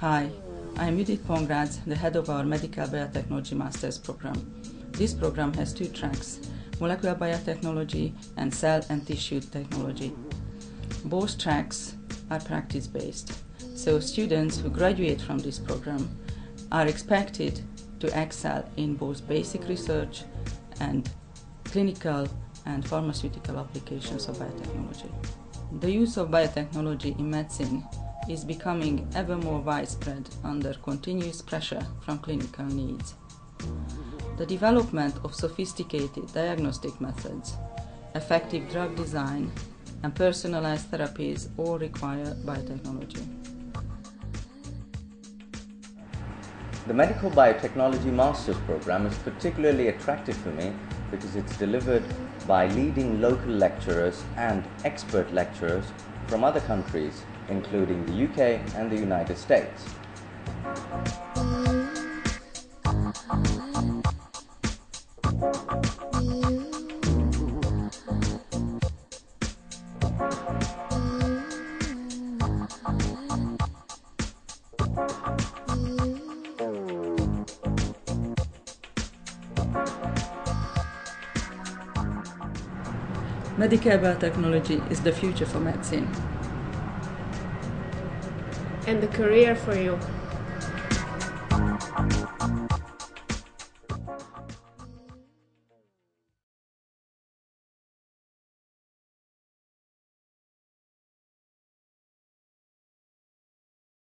Hi, I am Judith Pongrácz, the head of our Medical Biotechnology Master's program. This program has two tracks molecular biotechnology and cell and tissue technology. Both tracks are practice based, so students who graduate from this program are expected to excel in both basic research and clinical and pharmaceutical applications of biotechnology. The use of biotechnology in medicine is becoming ever more widespread under continuous pressure from clinical needs. The development of sophisticated diagnostic methods, effective drug design, and personalized therapies all require biotechnology. The Medical Biotechnology Master's Program is particularly attractive for me because it's delivered by leading local lecturers and expert lecturers from other countries, including the UK and the United States. Medical biotechnology is the future for medicine. And the career for you?